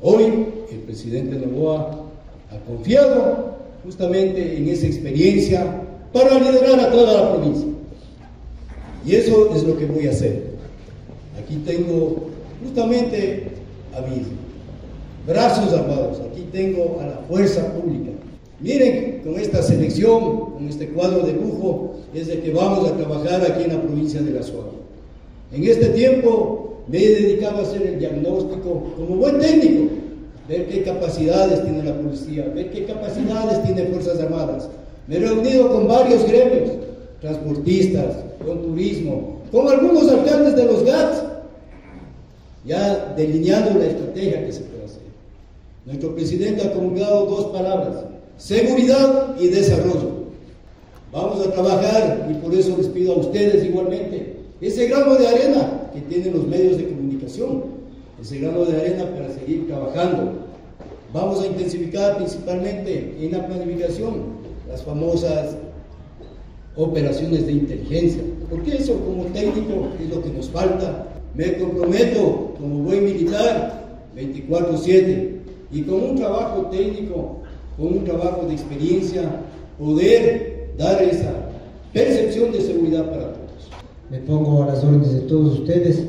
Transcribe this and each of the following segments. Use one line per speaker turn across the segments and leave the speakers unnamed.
Hoy el presidente Novoa ha confiado justamente en esa experiencia para liderar a toda la provincia. Y eso es lo que voy a hacer. Aquí tengo justamente a mis brazos armados, aquí tengo a la fuerza pública. Miren, con esta selección, con este cuadro de lujo, es de que vamos a trabajar aquí en la provincia de La Suárez. En este tiempo me he dedicado a hacer el diagnóstico como buen técnico, ver qué capacidades tiene la policía, ver qué capacidades tiene Fuerzas Armadas. Me he reunido con varios gremios, transportistas, con turismo, con algunos alcaldes de los GATS, ya delineando la estrategia que se puede hacer. Nuestro presidente ha comunicado dos palabras, seguridad y desarrollo. Vamos a trabajar y por eso les pido a ustedes igualmente ese grano de arena que tienen los medios de comunicación, ese grano de arena para seguir trabajando. Vamos a intensificar principalmente en la planificación las famosas operaciones de inteligencia, porque eso como técnico es lo que nos falta. Me comprometo como buen militar 24/7 y con un trabajo técnico, con un trabajo de experiencia, poder dar esa percepción de seguridad para todos.
Me pongo a las órdenes de todos ustedes.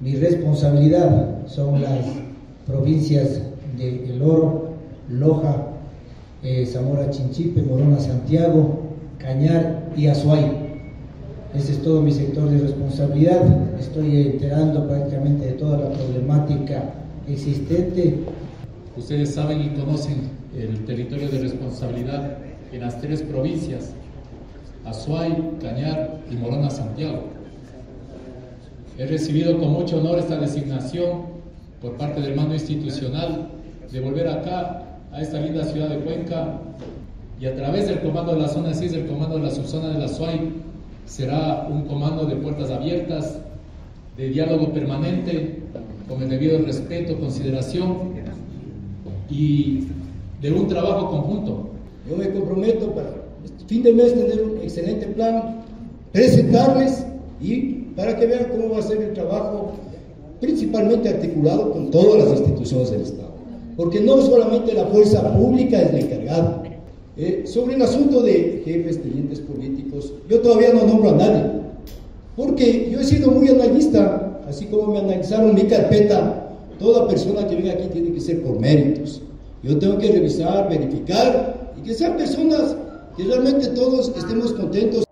Mi responsabilidad son las provincias de El Oro, Loja, eh, Zamora Chinchipe, Morona Santiago, Cañar y Azuay. Ese es todo mi sector de responsabilidad. Estoy enterando prácticamente de toda la problemática existente.
Ustedes saben y conocen el territorio de responsabilidad en las tres provincias, Azuay, Cañar y Morona Santiago. He recibido con mucho honor esta designación por parte del mando institucional de volver acá a esta linda ciudad de Cuenca y a través del comando de la zona 6, del comando de la subzona de la SUAI, será un comando de puertas abiertas, de diálogo permanente, con el debido respeto, consideración y de un trabajo conjunto.
Yo me comprometo para fin de mes tener un excelente plan, presentarles y para que vean cómo va a ser el trabajo, principalmente articulado con todas las instituciones del Estado porque no solamente la fuerza pública es la encargada. Eh, sobre el asunto de jefes, tenientes políticos, yo todavía no nombro a nadie, porque yo he sido muy analista, así como me analizaron mi carpeta, toda persona que venga aquí tiene que ser por méritos. Yo tengo que revisar, verificar y que sean personas que realmente todos estemos contentos.